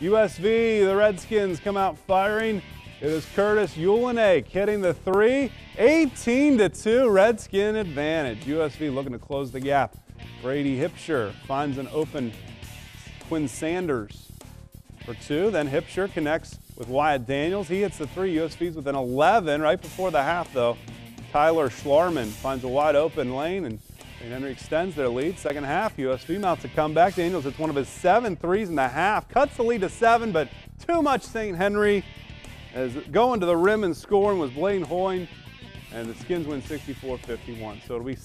USV, the Redskins come out firing. It is Curtis Ulenek hitting the three. 18 to 2, Redskin advantage. USV looking to close the gap. Brady Hipsher finds an open Quinn Sanders for two. Then Hipsher connects with Wyatt Daniels. He hits the three. USV's within 11 right before the half, though. Tyler Schlarman finds a wide open lane and St. Henry extends their lead. Second half, USV mounts a comeback. Daniels hits one of his seven threes in the half, cuts the lead to seven, but too much St. Henry. As going to the rim and scoring was Blaine Hoyne, and the Skins win 64-51. So it'll be